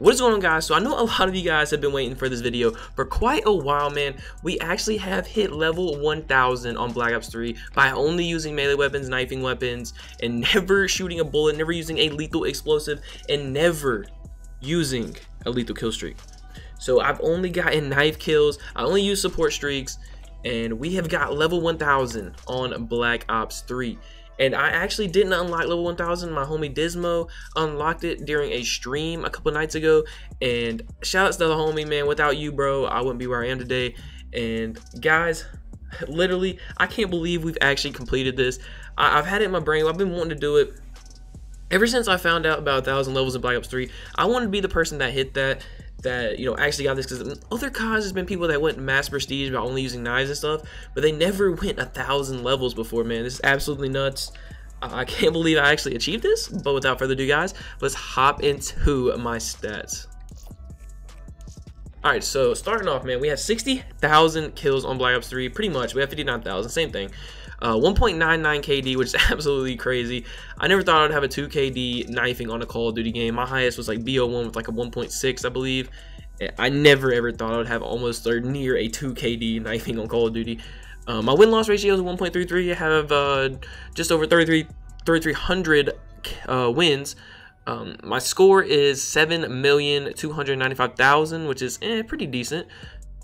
What is going on guys? So I know a lot of you guys have been waiting for this video for quite a while man. We actually have hit level 1000 on Black Ops 3 by only using melee weapons, knifing weapons, and never shooting a bullet, never using a lethal explosive, and never using a lethal kill streak. So I've only gotten knife kills, I only use support streaks, and we have got level 1000 on Black Ops 3 and I actually didn't unlock level 1000 my homie Dismo unlocked it during a stream a couple nights ago. And shout out to the homie man. Without you bro I wouldn't be where I am today. And guys literally I can't believe we've actually completed this. I have had it in my brain. I've been wanting to do it. Ever since I found out about 1000 levels in Black Ops 3 I wanted to be the person that hit that that you know actually got this because other cons has been people that went mass prestige by only using knives and stuff but they never went a thousand levels before man. This is absolutely nuts. I can't believe I actually achieved this but without further ado guys let's hop into my stats. All right so starting off man we have 60,000 kills on Black Ops 3 pretty much. We have 59,000 same thing uh, 1.99 KD, which is absolutely crazy. I never thought I'd have a 2 KD knifing on a Call of Duty game. My highest was like BO1 with like a 1.6, I believe. I never ever thought I would have almost or near a 2 KD knifing on Call of Duty. Um, my win-loss ratio is 1.33. I have uh, just over 33, 3,300 uh, wins. Um, my score is 7,295,000, which is eh, pretty decent.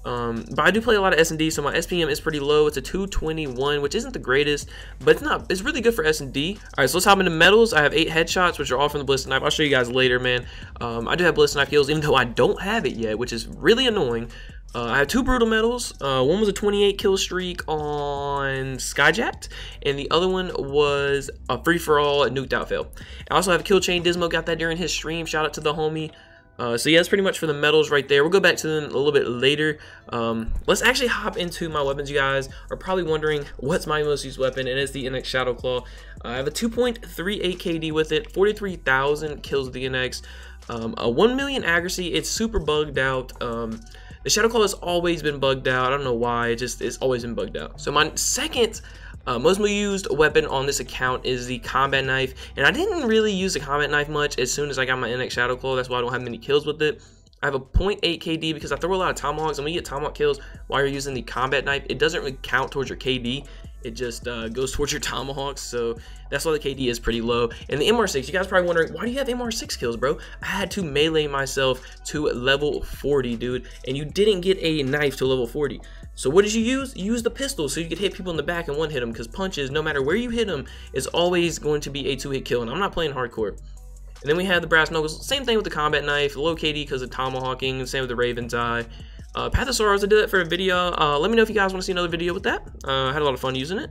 Um, but I do play a lot of S&D, so my SPM is pretty low. It's a 221, which isn't the greatest, but it's not. It's really good for S&D. All right, so let's hop into medals. I have eight headshots, which are all from the ballistic knife. I'll show you guys later, man. Um, I do have ballistic knife kills, even though I don't have it yet, which is really annoying. Uh, I have two brutal medals. Uh, one was a 28 kill streak on Skyjacked, and the other one was a free for all at Nuked Out Fail. I also have Kill Chain. Dismo got that during his stream. Shout out to the homie. Uh, so yeah, that's pretty much for the medals right there. We'll go back to them a little bit later. Um, let's actually hop into my weapons. You guys are probably wondering what's my most used weapon, and it's the NX Shadow Claw. Uh, I have a 2.38 KD with it, 43,000 kills with the NX, um, a 1 million accuracy. It's super bugged out. Um, the Shadow Claw has always been bugged out. I don't know why. It just it's always been bugged out. So my second uh, most used weapon on this account is the combat knife, and I didn't really use the combat knife much as soon as I got my NX Shadow Claw, that's why I don't have many kills with it. I have a 0.8 KD because I throw a lot of tomahawks, and when you get tomahawk kills while you're using the combat knife, it doesn't really count towards your KD. It just uh, goes towards your tomahawks, so that's why the KD is pretty low. And the MR6, you guys probably wondering, why do you have MR6 kills, bro? I had to melee myself to level 40, dude, and you didn't get a knife to level 40. So what did you use? You use the pistol so you could hit people in the back and one hit them because punches, no matter where you hit them, is always going to be a two hit kill. And I'm not playing hardcore. And then we have the brass knuckles. Same thing with the combat knife. Low KD because of tomahawking. Same with the Raven's Eye. Uh, Path of Sorrows, I did that for a video. Uh, let me know if you guys want to see another video with that. Uh, I had a lot of fun using it.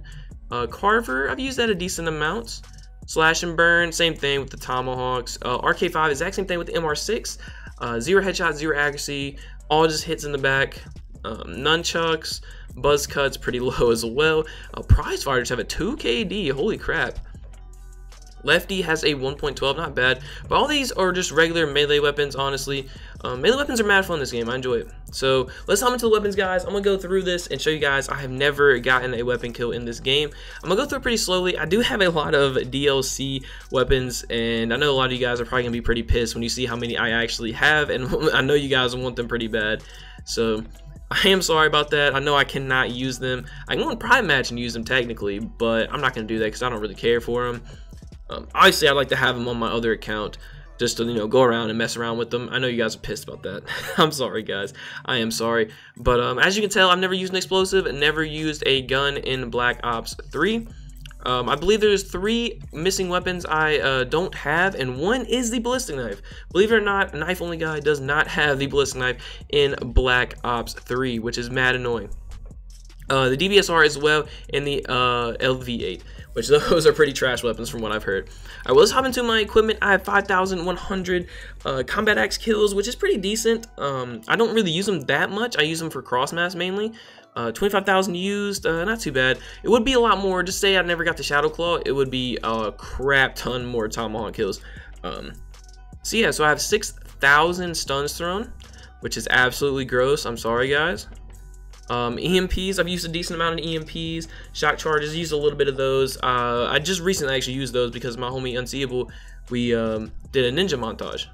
Uh, Carver, I've used that a decent amount. Slash and burn, same thing with the tomahawks. Uh, RK5, exact same thing with the MR6. Uh, zero headshot, zero accuracy, all just hits in the back um, nunchucks, buzz cuts pretty low as well. Uh, prize fighters have a 2 KD, holy crap. Lefty has a 1.12, not bad. But all these are just regular melee weapons, honestly. Um, melee weapons are mad fun in this game. I enjoy it. So let's hop into the weapons, guys. I'm going to go through this and show you guys I have never gotten a weapon kill in this game. I'm going to go through pretty slowly. I do have a lot of DLC weapons, and I know a lot of you guys are probably going to be pretty pissed when you see how many I actually have, and I know you guys want them pretty bad. So I am sorry about that. I know I cannot use them. I can go in Prime Match and use them technically, but I'm not going to do that because I don't really care for them. Um, obviously, I'd like to have them on my other account just to, you know, go around and mess around with them. I know you guys are pissed about that. I'm sorry, guys. I am sorry. But um, as you can tell, I've never used an explosive and never used a gun in Black Ops 3. Um, I believe there's three missing weapons I uh, don't have, and one is the ballistic knife. Believe it or not, Knife Only Guy does not have the ballistic knife in Black Ops 3, which is mad annoying. Uh, the DBSR as well, and the uh, LV8, which those are pretty trash weapons from what I've heard. All right, well, let's hop into my equipment. I have 5,100 uh, combat axe kills, which is pretty decent. Um, I don't really use them that much. I use them for cross mass mainly, uh, 25,000 used, uh, not too bad. It would be a lot more, just say I never got the Shadow Claw, it would be a crap ton more Tomahawk kills. Um, so yeah, so I have 6,000 stuns thrown, which is absolutely gross. I'm sorry, guys. Um, EMPs, I've used a decent amount of EMPs. Shock charges, used a little bit of those. Uh, I just recently actually used those because my homie Unseeable, we um, did a ninja montage.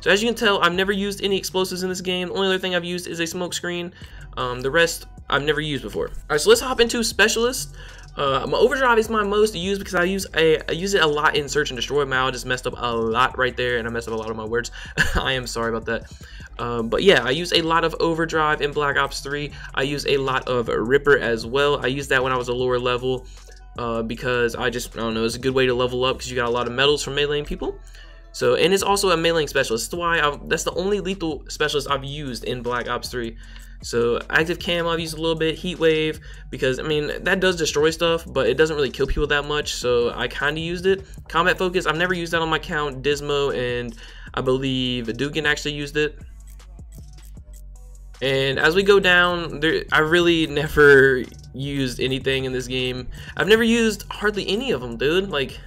So as you can tell, I've never used any explosives in this game. The only other thing I've used is a smoke screen. Um, the rest I've never used before. All right, so let's hop into specialist. Uh, my overdrive is my most used because I use a I use it a lot in search and destroy. My I just messed up a lot right there, and I messed up a lot of my words. I am sorry about that. Um, but yeah, I use a lot of overdrive in Black Ops 3. I use a lot of Ripper as well. I used that when I was a lower level uh, because I just I don't know it's a good way to level up because you got a lot of medals from meleeing people. So and it's also a meleeing specialist. That's why I've, that's the only lethal specialist I've used in Black Ops 3. So active cam I've used a little bit, heat wave, because I mean that does destroy stuff, but it doesn't really kill people that much, so I kinda used it. Combat focus, I've never used that on my account. Dismo and I believe Dugan actually used it. And as we go down, there, I really never used anything in this game. I've never used hardly any of them, dude. Like,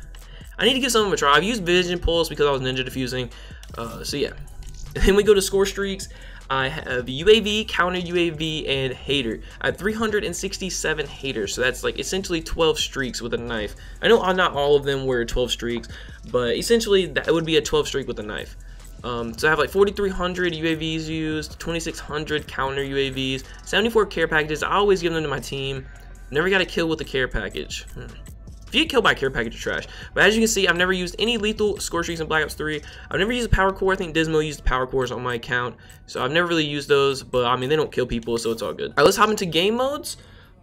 I need to give some of them a try. I've used Vision Pulse because I was ninja defusing. Uh, so yeah. Then we go to score streaks. I have UAV, counter UAV, and HATR. I have 367 HATRs, so that's like essentially 12 streaks with a knife. I know not all of them were 12 streaks, but essentially that would be a 12 streak with a knife. Um, so I have like 4,300 UAVs used, 2,600 counter UAVs, 74 care packages. I always give them to my team. Never got a kill with a care package. Hmm. If you get killed by a care package, you're trash. But as you can see, I've never used any lethal score streaks in Black Ops 3. I've never used a power core. I think Dismo used power cores on my account. So I've never really used those. But I mean, they don't kill people, so it's all good. All right, let's hop into game modes.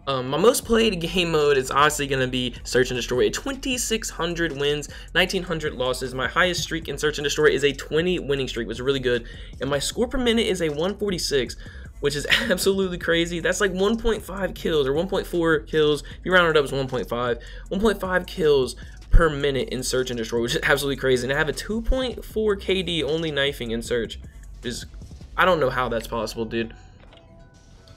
Um, my most played game mode is obviously going to be Search and Destroy. 2,600 wins, 1,900 losses. My highest streak in Search and Destroy is a 20 winning streak, which is really good. And my score per minute is a 146, which is absolutely crazy. That's like 1.5 kills or 1.4 kills. If you round it up, it's 1.5. 1.5 kills per minute in Search and Destroy, which is absolutely crazy. And I have a 2.4 KD only knifing in Search, is, I don't know how that's possible, dude.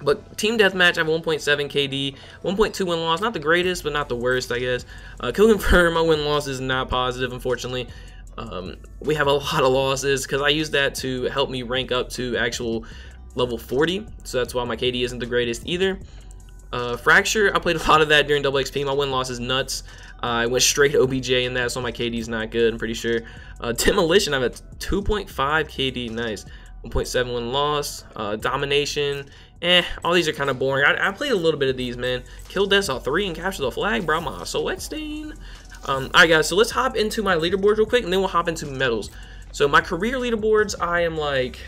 But Team Deathmatch, I have 1.7 KD, 1.2 win loss, not the greatest, but not the worst, I guess. Uh, Kill Confirm, my win loss is not positive, unfortunately. Um, we have a lot of losses because I use that to help me rank up to actual level 40, so that's why my KD isn't the greatest either. Uh, Fracture, I played a lot of that during double XP. My win loss is nuts. Uh, I went straight OBJ in that, so my KD is not good, I'm pretty sure. Uh, Demolition, I have a 2.5 KD, nice. 1.7 win loss. Uh, domination, eh, all these are kind of boring. I, I, played a little bit of these, man. Kill Death 3 and capture the flag, bro. My stain. Um, Alright, guys, so let's hop into my leaderboards real quick, and then we'll hop into medals. So my career leaderboards, I am like...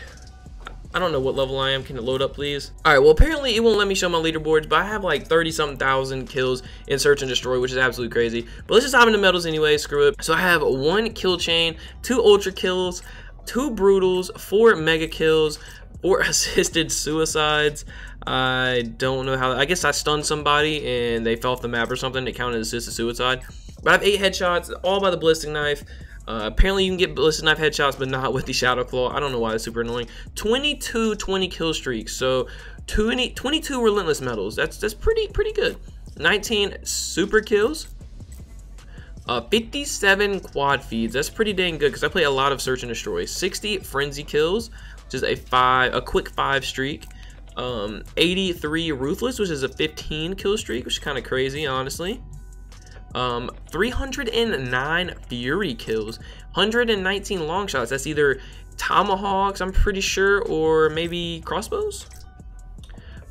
I don't know what level I am. Can it load up, please? All right, well, apparently it won't let me show my leaderboards, but I have like 30-something thousand kills in Search and Destroy, which is absolutely crazy. But let's just hop into medals anyway, screw it. So I have one kill chain, two ultra kills, two brutals, four mega kills, four assisted suicides. I don't know how. I guess I stunned somebody and they fell off the map or something. It counted as assisted suicide. But I have eight headshots, all by the ballistic knife. Uh, apparently you can get ballistic knife headshots, but not with the shadow claw. I don't know why. It's super annoying. 22 20 kill streaks. So 20, 22 relentless medals. That's that's pretty pretty good. 19 super kills. Uh, 57 quad feeds. That's pretty dang good because I play a lot of search and destroy. 60 frenzy kills which is a five, a quick five streak. Um, 83 Ruthless, which is a 15 kill streak, which is kind of crazy, honestly. Um, 309 Fury kills, 119 long shots. That's either tomahawks, I'm pretty sure, or maybe crossbows.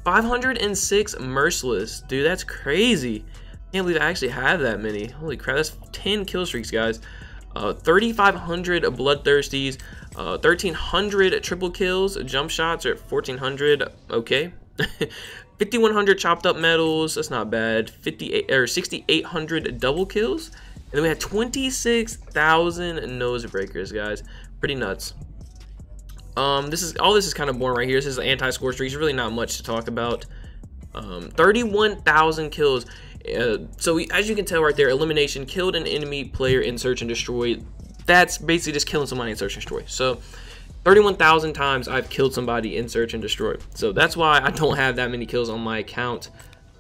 506 Merciless, dude, that's crazy. Can't believe I actually have that many. Holy crap, that's 10 kill streaks, guys. Uh, 3,500 Bloodthirsties, uh, 1,300 triple kills, jump shots are at 1,400, okay. 5,100 chopped up medals, that's not bad. 58 or 6,800 double kills, and then we had 26,000 nose breakers, guys. Pretty nuts. Um, this is all. This is kind of boring right here. This is anti-score streaks. Really not much to talk about. Um, 31,000 kills. Uh, so we, as you can tell right there, elimination killed an enemy player in search and destroy that's basically just killing somebody in search and destroy. So 31,000 times I've killed somebody in search and destroy. So that's why I don't have that many kills on my account.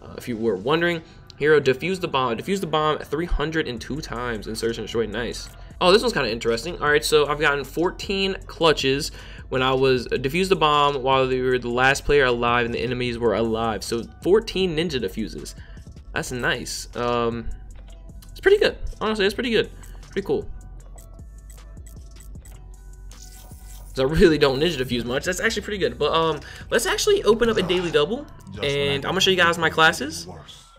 Uh, if you were wondering, hero defuse the bomb. Defuse the bomb 302 times in search and destroy. Nice. Oh, this one's kind of interesting. All right, so I've gotten 14 clutches when I was uh, defused the bomb while they were the last player alive and the enemies were alive. So 14 ninja defuses. That's nice. Um, it's pretty good. Honestly, it's pretty good. Pretty cool. I really don't ninja defuse much. That's actually pretty good. But um, let's actually open up a daily double, and I'm gonna show you guys my classes,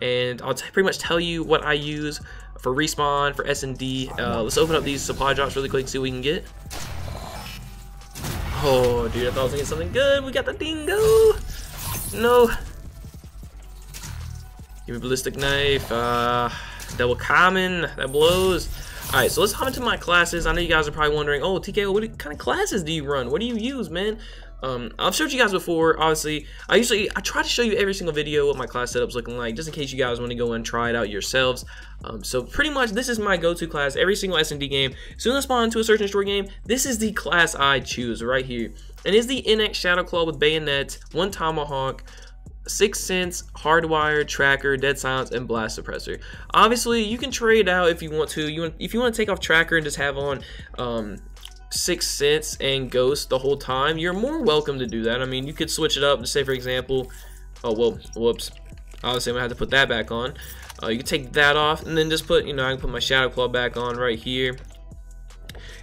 and I'll pretty much tell you what I use for respawn, for S and D. Uh, let's open up these supply drops really quick, see what we can get. Oh, dude, I thought I was gonna get something good. We got the dingo. No. Give me ballistic knife. Uh, double common. That blows. Alright, so let's hop into my classes. I know you guys are probably wondering, oh, TKO, what kind of classes do you run? What do you use, man? Um, I've showed you guys before, obviously. I usually, I try to show you every single video what my class setup's looking like, just in case you guys want to go and try it out yourselves. Um, so pretty much, this is my go-to class. Every single S&D game, soon as I spawn into a search and destroy game, this is the class I choose right here. And it's the NX Shadow Claw with Bayonet, one Tomahawk, Sixth Sense, Hardwire, Tracker, Dead Silence, and Blast Suppressor. Obviously, you can trade out if you want to. You want, if you want to take off Tracker and just have on um, Sixth Sense and Ghost the whole time, you're more welcome to do that. I mean, you could switch it up. To say, for example, oh well, whoops. Obviously, I'm gonna have to put that back on. Uh, you can take that off and then just put, you know, I can put my Shadow Claw back on right here.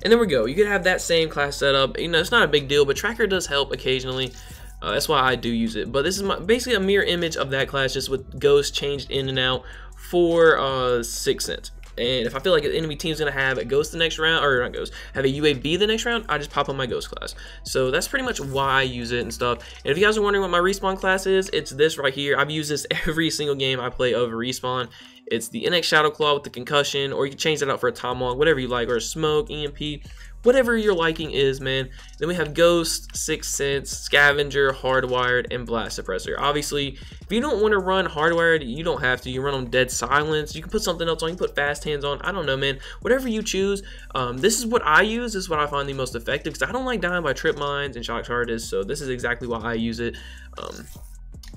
And there we go. You could have that same class setup. You know, it's not a big deal, but Tracker does help occasionally. Uh, that's why I do use it. But this is my, basically a mirror image of that class, just with Ghost changed in and out for uh, Sixth Sense. And if I feel like an enemy team's gonna have a ghost the next round, or not ghost, have a UAV the next round, I just pop on my ghost class. So that's pretty much why I use it and stuff. And if you guys are wondering what my respawn class is, it's this right here. I've used this every single game I play of respawn. It's the NX Shadow Claw with the concussion, or you can change that out for a Tomahawk, whatever you like, or a smoke, EMP whatever your liking is, man. Then we have Ghost, Sixth Sense, Scavenger, Hardwired, and Blast Suppressor. Obviously, if you don't want to run Hardwired, you don't have to. You run on Dead Silence. You can put something else on. You can put Fast Hands on. I don't know, man. Whatever you choose. Um, this is what I use. This is what I find the most effective because I don't like dying by trip mines and shock charges. So this is exactly why I use it. Um,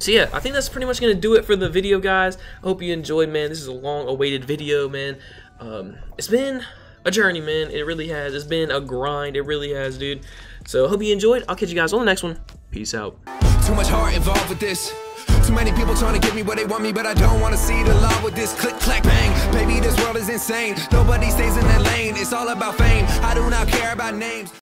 so yeah, I think that's pretty much going to do it for the video, guys. I hope you enjoyed, man. This is a long-awaited video, man. Um, it's been a journey, man. It really has. It's been a grind. It really has, dude. So hope you enjoyed. I'll catch you guys on the next one. Peace out. Too much heart involved with this. Too many people trying to get me where they want me, but I don't want to see the law with this click, clack, bang. Baby, this world is insane. Nobody stays in their lane. It's all about fame. I do not care about names.